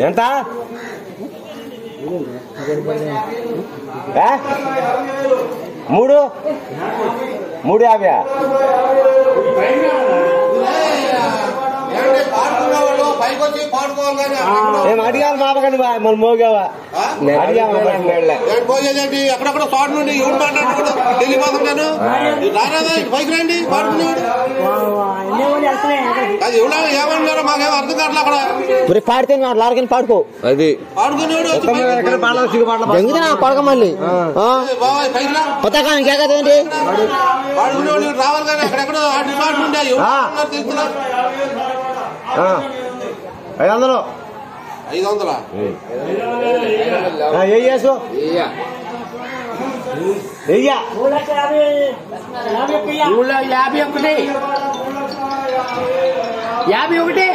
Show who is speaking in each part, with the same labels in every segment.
Speaker 1: ఎంత? మూడు? మూడు యాభై ఏం అడిగాను మాపకండి మనం మోగావా అడిగాము
Speaker 2: పోయేదేంటి అక్కడక్కడ తోట నుండి ఎవరు మాట్లాడుతున్నాడు? రారాదా పైకి రండి పాడుకునేవాడు అది ఎవరు ఏమన్నారో మాకేం అర్థం కావట్లే అక్కడ.
Speaker 3: మరి పాడితే ఆడుకొని పాడుకో.
Speaker 1: అది.
Speaker 2: పాడుకునేవాడు
Speaker 3: పడక మళ్ళీ.
Speaker 2: ఏ బాబాయ్ పైకి రా.
Speaker 3: కొత్త కానీ ఇంకేకదేంటి
Speaker 2: పాడుకునేవాడు రావాలి కానీ అక్కడెక్కడ ఎవరు.
Speaker 1: ఐదు వందలు
Speaker 2: ఐదు వందలా
Speaker 1: వెయ్యా
Speaker 4: ఊళ్ళో యాభై ఒకటి. యాభై ఒకటి.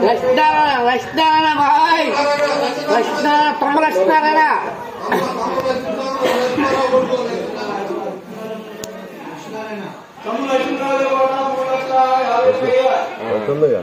Speaker 4: లక్ష్మీనారాయణ లక్ష్మీనారాయణ భాయ్ లక్ష్మీనారాయణ తొమ్మ లక్ష్మీనారాయణ
Speaker 1: తొమ్మిదిగా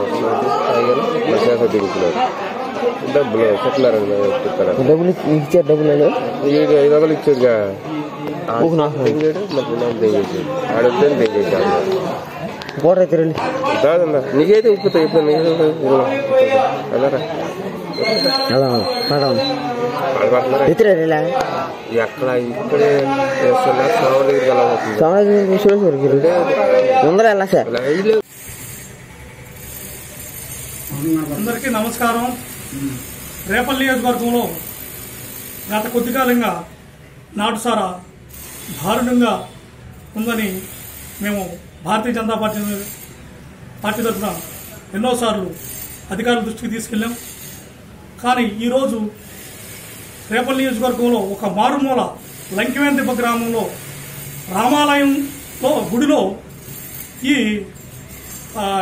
Speaker 1: డబ్బులు చెప్తున్నారు
Speaker 3: డబ్బులు ఇచ్చే డబ్బులు
Speaker 1: ఐదు వందలు ఇచ్చేదిగా
Speaker 3: ఊహు నాకు
Speaker 1: ఆడొద్దని తెగేసాడు
Speaker 3: కోట అయితే రండి
Speaker 1: కాదన్నా నీకైతే ఉప్పుతా ఇప్పుడు నీకైతే అదరా
Speaker 3: అలా మేడం
Speaker 1: ఆడపడుతున్నారా
Speaker 3: ఎత్తురా రేలా
Speaker 1: ఎక్కడ ఇక్కడే చేస్తున్నా సోమవారం దగ్గరికి వెళ్ళబోతుంది
Speaker 3: సమాజం చూసేసరికి ముందర వెళ్ళా సార్
Speaker 1: లైన్లో
Speaker 5: అందరికీ నమస్కారం. రేపల్లి నియోజకవర్గంలో గత కొద్ది కాలంగా నాటుసారా దారుణంగా ఉందని మేము భారతీయ జనతా పార్టీ పార్టీ తరఫున ఎన్నోసార్లు అధికారుల దృష్టికి తీసుకెళ్ళాం. కానీ ఈరోజు రేపల్లి నియోజకవర్గంలో ఒక మారుమూల లంకివేందిప గ్రామంలో రామాలయంలో గుడిలో ఈ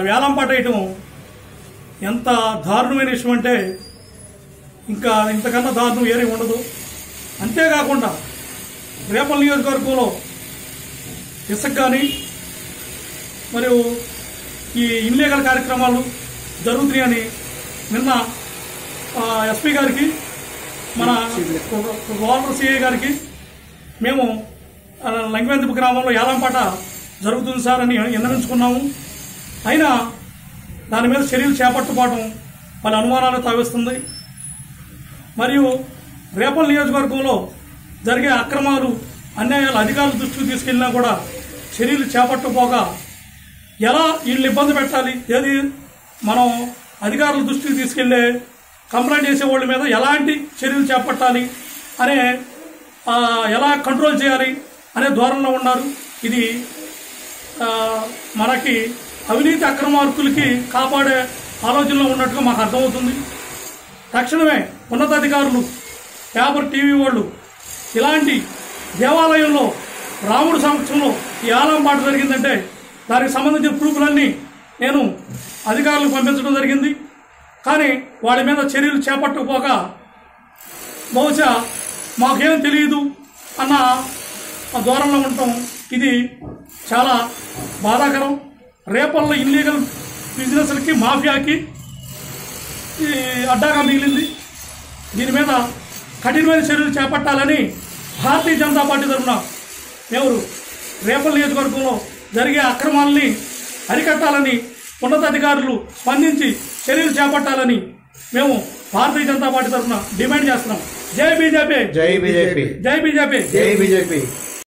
Speaker 5: వేలంపాట వేయటం ఎంత దారుణమైన విషయం అంటే ఇంకా ఇంతకన్నా దారుణం ఏమీ ఉండదు. అంతేకాకుండా రేపల్ నియోజకవర్గంలో ఇసుక కానీ మరియు ఈ ఇన్లీగల్ కార్యక్రమాలు జరుగుతున్నాయని నిన్న ఎస్పీ గారికి మన గవర్నర్ సిఐ గారికి మేము ఆ, గ్రామంలో యాలంపాట జరుగుతుంది సార్ అని విన్నవించుకున్నాము అయినా దాని మీద చర్యలు చేపట్టుకోవడం పలు అనుమానాలు తావిస్తుంది మరియు రేపల్ నియోజకవర్గంలో జరిగే అక్రమాలు అన్యాయాలు అధికారుల దృష్టికి తీసుకెళ్ళినా కూడా చర్యలు చేపట్టపోగా ఎలా వీళ్ళు ఇబ్బంది పెట్టాలి ఏది మనం అధికారుల దృష్టికి తీసుకెళ్ళే కంప్లైంట్ చేసే వాళ్ళ మీద ఎలాంటి చర్యలు చేపట్టాలి అనే ఎలా కంట్రోల్ చేయాలి అనే ధోరణిలో ఉన్నారు. ఇది మనకి అవినీతి అక్రమార్కులకి కాపాడే ఆలోచనలో ఉన్నట్టుగా మాకు అర్థమవుతుంది. తక్షణమే ఉన్నతాధికారులు పేపర్ టీవీ వాళ్ళు ఇలాంటి దేవాలయంలో రాముడు సమక్షంలో ఈ ఆలంపాట జరిగిందంటే దానికి సంబంధించిన ప్రూఫ్లన్నీ నేను అధికారులకు పంపించడం జరిగింది. కానీ వాళ్ళ మీద చర్యలు చేపట్టకపోక బహుశా మాకేం తెలియదు అన్న దూరంలో ఉండటం ఇది చాలా బాధాకరం. రేపల్లో ఇల్లీగల్ బిజినెస్లకి మాఫియాకి ఈ అడ్డాగా మిగిలింది. దీని మీద కఠినమైన చర్యలు చేపట్టాలని భారతీయ జనతా పార్టీ తరఫున మేము రేపల్ నియోజకవర్గంలో జరిగే అక్రమాలని అరికట్టాలని ఉన్నతాధికారులు స్పందించి చర్యలు చేపట్టాలని మేము భారతీయ జనతా పార్టీ తరఫున డిమాండ్ చేస్తున్నాం. జై బీజేపీ.
Speaker 6: జై బీజేపీ.
Speaker 5: జై బీజేపీ.
Speaker 6: జై బీజేపీ.